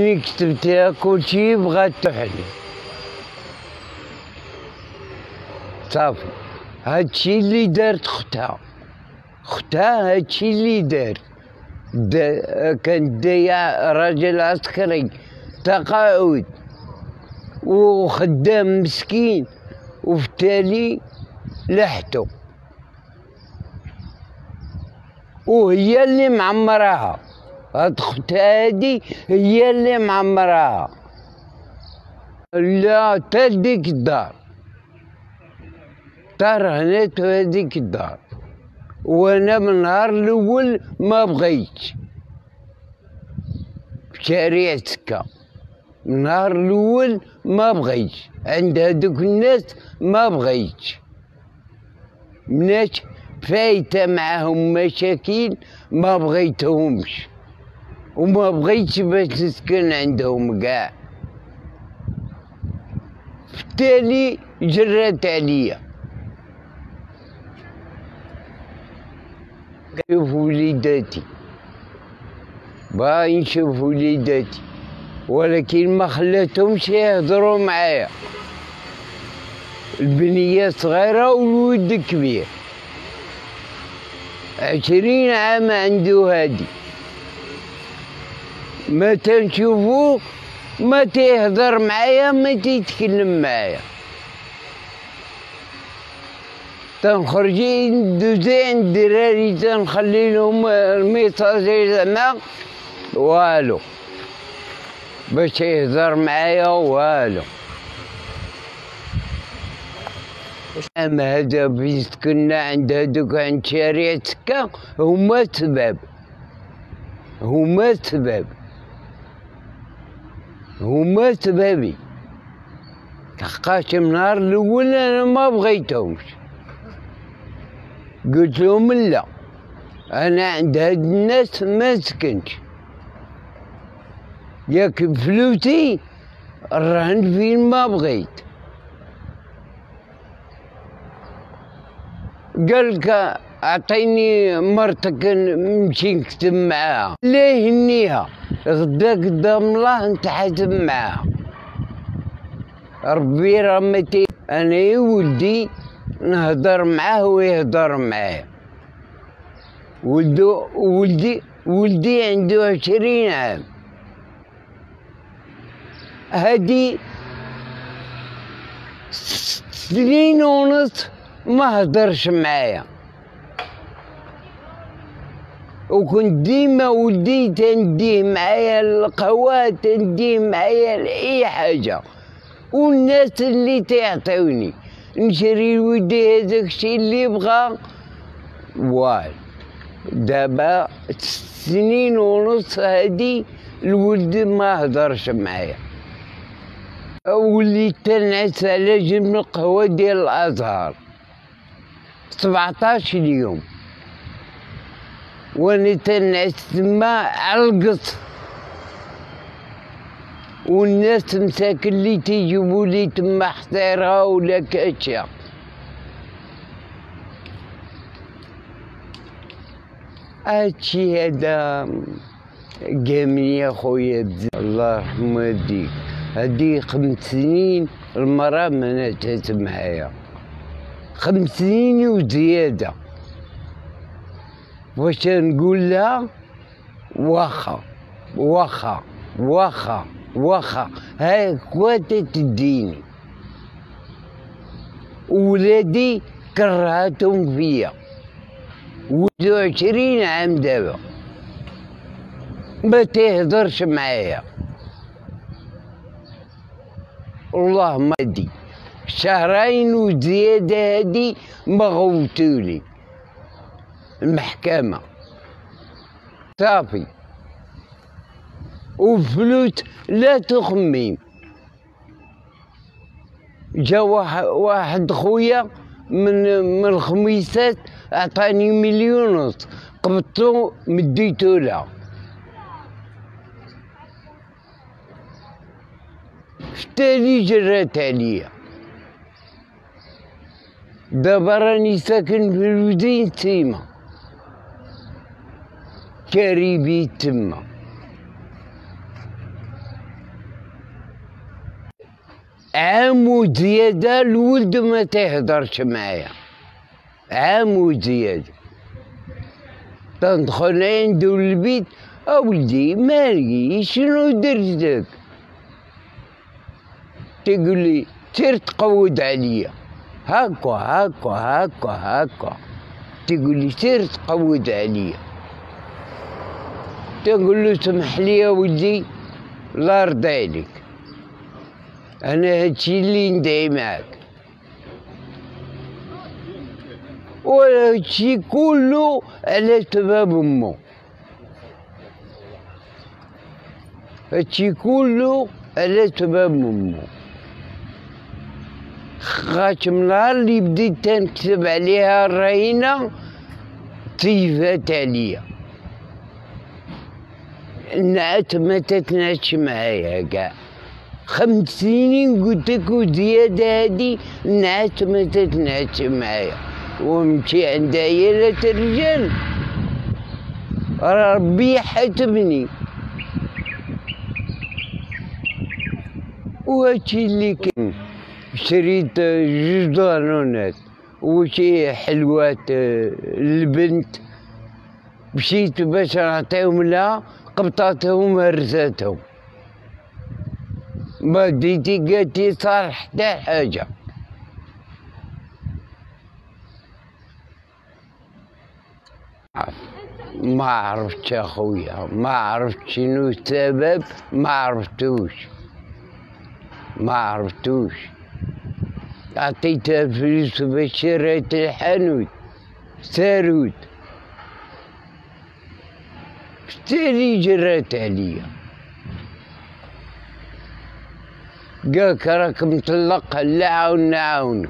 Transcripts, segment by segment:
اللي كتبت لها كل شي بغات تحلي صافي. هادشي اللي دارت اختها اختها هادشي اللي دارت. دا كان دايع راجل عسكري تقاعد وخدام مسكين. وفي التالي لحتو وهي اللي معمراها. اختها هادي هي اللي معمراها لا تا الدار دار هنات هذيك الدار وأنا من النهار الأول ما بغيتش شارع سكا من النهار الأول ما بغيتش عند هذوك الناس ما بغيتش مناش فايتة معاهم مشاكل ما بغيتهمش. وما بغيتش باش نسكن عندهم كاع. بالتالي جرات عليا. شوف وليداتي. باغي نشوف وليداتي. ولكن ما خلاتهمش يهضروا معايا. البنية صغيرة والولد كبير. عشرين عام عنده هادي. ما تنشوفوه ما تيهضر معايا ما تيتكلم معايا. تنخرجي ندوزي عند الدراري تنخلي لهم الميساجي زعما والو. باش يهضر معايا والو. أما هذا بيسكننا عند هذوك عند شارع سكا هما السبب هما السبب هما سببي. لحقاش من الأول أنا ما بغيتهمش. قلت لهم لا أنا عند هاد الناس ما سكنتش. ياك فلوسي الرهن فين ما بغيت. قال لك أعطيني مرتك نمشي نكتب معاها. لا يهنيها غدا قدام الله نتحاسب معاها ربي راه متي أنا ولدي نهضر معاه ويهضر معايا ولدو ولدي ولدي عنده عشرين عام. هادي سنين ونص ما هضرش معايا. وكنت ديما ولدي تنديه معايا القهوة تنديه معايا لأي حاجة. والناس اللي تعطيوني نشري لولدي هذاك الشيء اللي بغا وال دابا سنين ونص هادي الولد ما هضرش معايا. وليت تنعس على جنب القهوة ديال الأزهر. سبعتاش اليوم. وأنا تنعس تما القصر والناس مساكن اللي تيجيبوا لي تما حصيرة ولا كاشة هادشي هذا قامني يا خويا الله يرحم والديك هادي خمس سنين المرأة ما نجحت معايا. خمس سنين وزيادة. واش نقول لها واخا واخا واخا واخا هاي كواتة تديني. ولادي كرهتهم فيا. ولدو عشرين عام دابا. ما تهدرش معايا. والله ما دي شهرين وزيادة هادي ما غوتولي المحكمة. صافي. وفلوس لا تخمم جا واحد, خويا من من الخميسات اعطاني مليون ونص. قبضتو مديتو له. التالي جرات عليا. دابا راني ساكن في الودين سيما. كاريبي تما عام وزيادة الولد ما تهدرش معايا. عام وزيادة تندخل عنده البيت. أولدي مالي شنو درت لك تقول لي سير تقود عليا. هكا هكا هكا هكا تقول لي سير تقود عليا. تقول له سمح لي يا ولدي الله يرضى عليك. أنا هادشي اللي ندعي معاك. وهادشي كله على سبب أمه. هادشي كله على سبب أمه. خاطش من اللي بديت تنكتب عليها الرهينة تيفات عليا. نعت ما تتناش معايا كاع خمس سنين قلت لك وزيادة هادي نعت ما تتناش معايا ومشي عند عيالة الرجال ربي حتبني وهادشي اللي كان شريت جوج دانونات. وشي حلوات البنت. مشيت باش نعطيهم لها. قبطاتهم هرساتهم ما ديتي قالتي صار حتى حاجة. ما عرفتش اخويا ما عرفت شنو السبب ما عرفتوش. ما عرفتوش. عطيتها فلوس باش شريت الحانوت. ساروت. بالتالي جرات عليا قالك راك مطلق لا عاون نعاونك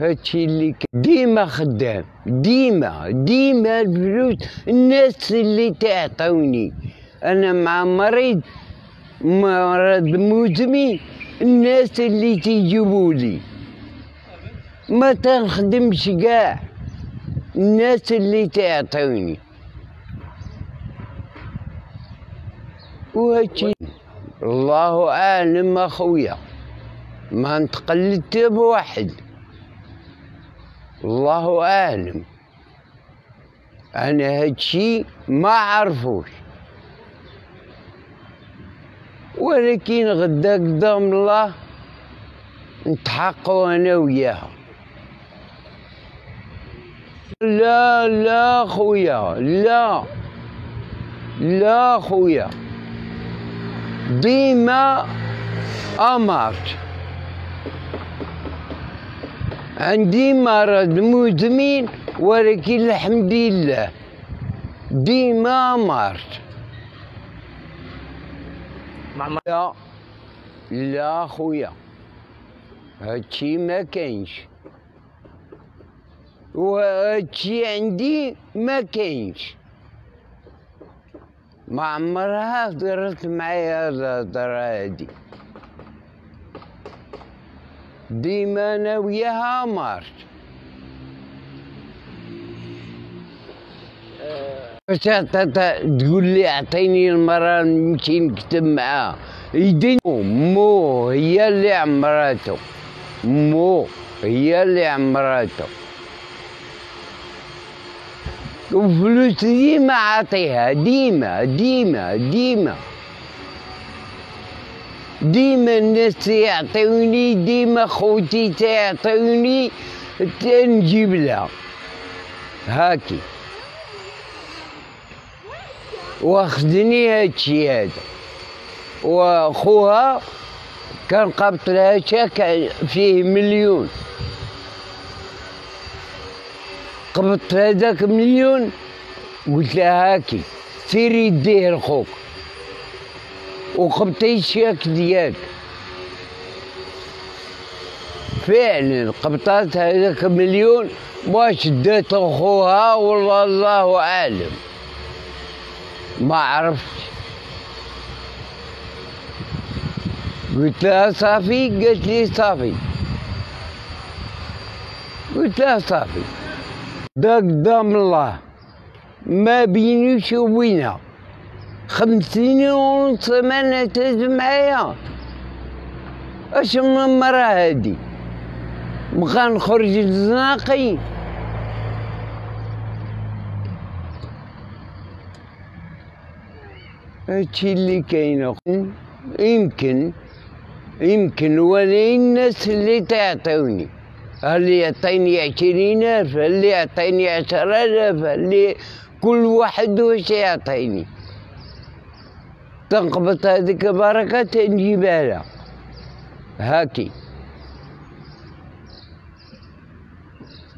هادشي اللي ديما خدام ديما ديما الفلوس الناس اللي تعطوني أنا مع مريض مرض مزمن الناس اللي تيجيبوا لي ما تنخدمش كاع الناس اللي تعطوني. وهادشي الله اعلم أخويا. ما نتقلدت بواحد. الله اعلم أنا هادشي ما عرفوش. ولكن غدا قدام الله نتحققوا أنا وياها لا لا خويا لا لا خويا ديما أمرت. عندي مرض مزمن ولكن الحمد لله. ديما أمرت. مع لا لا خويا هادشي ما كاينش. وهادشي عندي ما كاينش. ما عمرها هضرت معايا الهضرة هادي. ديما أنا وياها مارت باش تعطي- تقول لي أعطيني المرأة نمشي نكتب معاها. يدين مو هي اللي عمراتو. مو هي اللي عمراتو. وفلوس ديما عاطيها ديما ديما ديما. ديما الناس يعطيوني ديما خوتي تعطيوني نجيب لها. هاكي. واخذني هادشي هذا. وأخوها كان قابط لها شاك فيه مليون. قبضت هذاك مليون قلت لها هاكي سيري ديه لخوك. وقبطي الشاك ديالك. فعلا قبطات هذاك مليون واش دات اخوها والله الله أعلم. ما عرفتش. قلت لها صافي قالت لي صافي. قلت لها صافي. دا قدام الله ما بينيش وبينها خمس سنين ونص ما معايا اش من المرة هادي؟ بغا نخرج لزناقي هادشي اللي كاين يمكن يمكن ولي الناس اللي تعطوني. اللي يعطيني عشرين ألف اللي يعطيني عشرة آلاف اللي كل واحد واش يعطيني تنقبط هذيك بركة تنجيبها لها هاكي.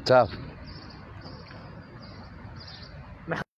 صافي